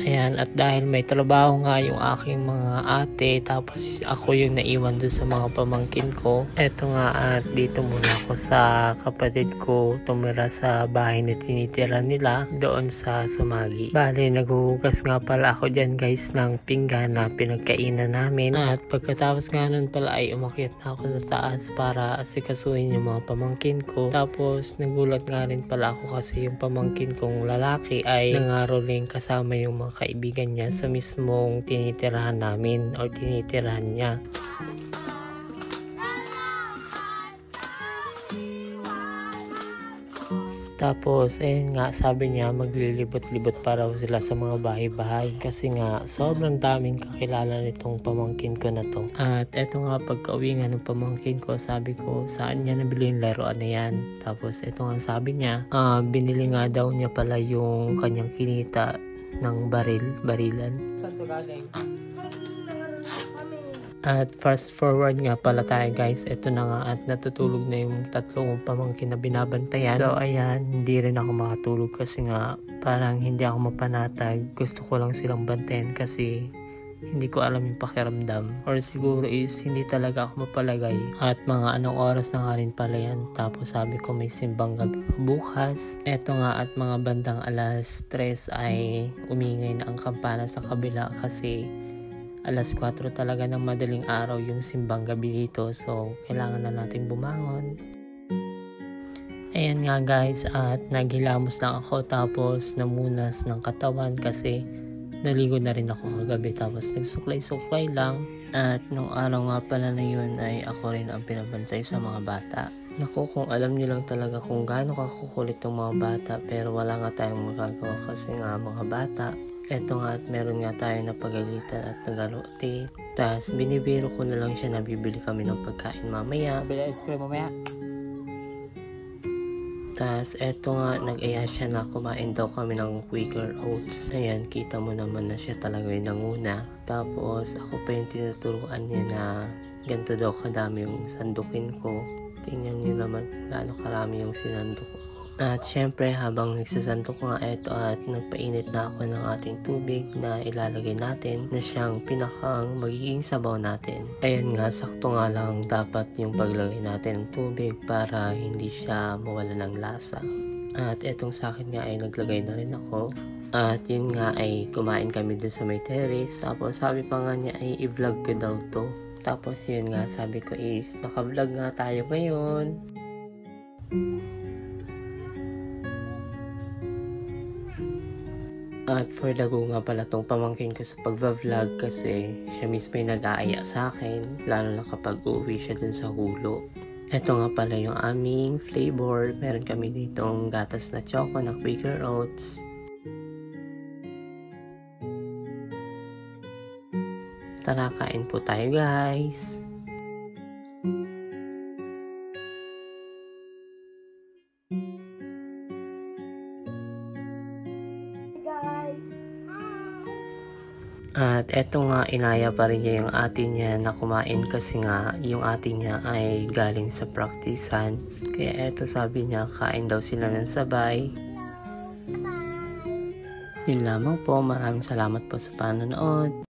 Ayan, at dahil may trabaho nga yung aking mga ate, tapos ako yung naiwan doon sa mga pamangkin ko. Eto nga at dito muna ako sa kapatid ko tumira sa bahay na tinitira nila doon sa Sumagi. Bale, naghuhugas nga pala ako dyan guys ng pinggan na pinagkainan namin. At pagkatapos nga nun pala ay umakyat na ako sa taas para asikasuhin yung mga pamangkin ko. Tapos nagulat nga rin pala ako kasi yung pamangkin kong lalaki ay nangaroling kasama yung mga kaibigan niya sa mismong tinitirahan namin o tinitirahan niya. Tapos, eh nga, sabi niya, maglilibot-libot para sila sa mga bahay-bahay. Kasi nga, sobrang daming kakilala nitong pamangkin ko na to. At eto nga, pagka-uwi nga ng pamangkin ko, sabi ko, saan niya nabili yung laruan na yan? Tapos, eto nga sabi niya, ah, binili nga daw niya pala yung kanyang kinita ng baril, barilan. At fast forward nga pala tayo guys, ito na nga at natutulog na yung tatlong pamangkin na binabantayan. So ayan, hindi rin ako makatulog kasi nga parang hindi ako mapanatag. Gusto ko lang silang bantayan kasi hindi ko alam yung pakiramdam. Or siguro is hindi talaga ako mapalagay. At mga anong oras na nga rin pala yan. Tapos sabi ko may simbang gabi bukas. Eto nga at mga bandang alas 3 ay umingay na ang kampana sa kabila kasi alas 4 talaga ng madaling araw yung simbang gabi dito. So, kailangan na natin bumangon. Ayan nga guys, at naghilamos lang ako. Tapos namunas ng katawan kasi naligo na rin ako kagabi tapos nagsuklay-suklay lang. At nung araw nga pala na yun ay ako rin ang pinabantay sa mga bata. Naku, kung alam niyo lang talaga kung gaano kakukulit ng mga bata pero wala nga tayong magagawa kasi nga mga bata Eto nga at meron nga tayo na pagalitan at nagaluti. Tapos binibiro ko na lang siya na bibili kami ng pagkain mamaya. Bili ice cream mamaya. Tapos eto nga nag-aya siya na kumain daw kami ng Quaker Oats. Ayan, kita mo naman na siya talaga yung nanguna. Tapos ako pa yung tinuturuan niya na ganito daw kadami yung sandukin ko. Tingnan niyo naman gaano karami yung sinandok ko. At syempre habang nagsasantok nga ito at nagpainit na ako ng ating tubig na ilalagay natin na siyang pinakang magiging sabaw natin. Ayan nga, sakto nga lang dapat yung paglagay natin ng tubig para hindi siya mawala ng lasa. At etong sa nga ay naglagay na rin ako. At yun nga ay kumain kami dun sa may terrace. Tapos sabi pa nga niya ay i-vlog ko daw to. Tapos yun nga sabi ko is naka-vlog nga tayo ngayon. At for dago nga pala tong pamangkin ko sa pagva-vlog kasi siya mismo yung nag-aaya sa akin, lalo na kapag uuwi siya dun sa hulo. Ito nga pala yung aming flavor. Meron kami ditong gatas na choco na Quaker Oats. Tara, kain po tayo guys! At eto nga, inaya pa rin niya yung ate niya na kumain kasi nga yung ate niya ay galing sa praktisan. Kaya eto sabi niya, kain daw sila ng sabay. Yun lamang po, maraming salamat po sa panonood.